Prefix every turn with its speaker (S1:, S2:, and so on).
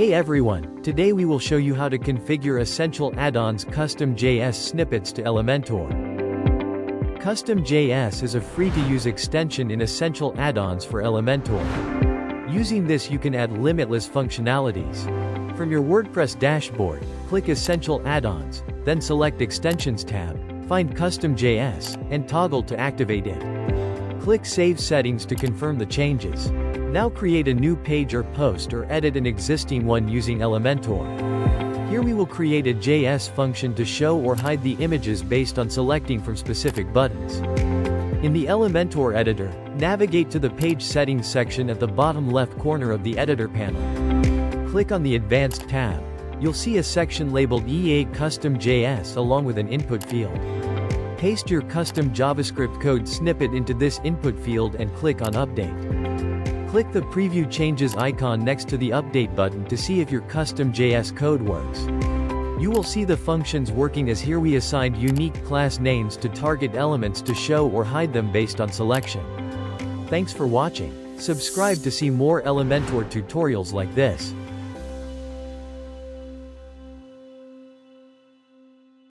S1: Hey everyone, today we will show you how to configure Essential Add-ons Custom JS snippets to Elementor. Custom JS is a free-to-use extension in Essential Add-ons for Elementor. Using this you can add limitless functionalities. From your WordPress dashboard, click Essential Add-ons, then select Extensions tab, find Custom JS, and toggle to activate it. Click Save Settings to confirm the changes. Now create a new page or post or edit an existing one using Elementor. Here we will create a JS function to show or hide the images based on selecting from specific buttons. In the Elementor editor, navigate to the Page Settings section at the bottom left corner of the editor panel. Click on the Advanced tab. You'll see a section labeled EA Custom JS along with an input field. Paste your custom JavaScript code snippet into this input field and click on Update. Click the Preview Changes icon next to the Update button to see if your custom JS code works. You will see the functions working as here we assigned unique class names to target elements to show or hide them based on selection. Thanks for watching. Subscribe to see more Elementor tutorials like this.